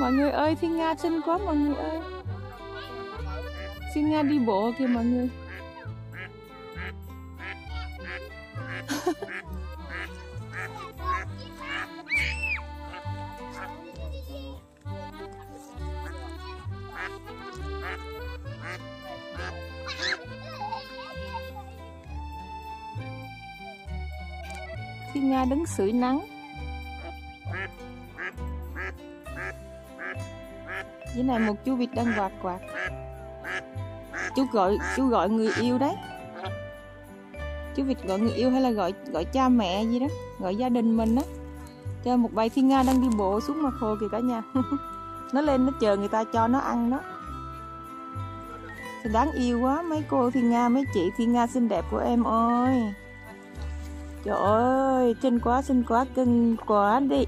mọi người ơi, thiên nga xinh quá, mọi người ơi. Thiên nga đi bộ kìa, mọi người. Thiên nga đứng sưởi nắng dưới này một chú vịt đang quạt quạt. Chú gọi chú gọi người yêu đấy. Chú vịt gọi người yêu hay là gọi gọi cha mẹ gì đó, gọi gia đình mình đó cho một bầy thiên nga đang đi bộ xuống mặt hồ kìa cả nhà. Nó lên nó chờ người ta cho nó ăn đó. Thì đáng yêu quá, mấy cô thiên nga, mấy chị thiên nga xinh đẹp của em ơi. Trời ơi, xinh quá xinh quá, cưng quá đi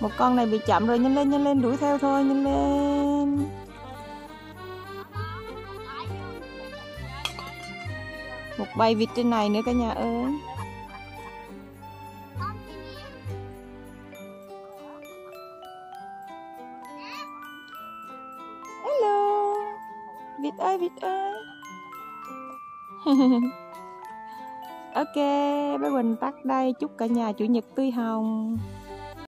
một con này bị chậm rồi, nhanh lên nhanh lên, đuổi theo thôi, nhanh lên. Một bầy vịt trên này nữa cả nhà ơi. Hello. Vịt ơi vịt ơi. Ok, bé Quỳnh tắt đây. Chúc cả nhà chủ nhật tươi hồng.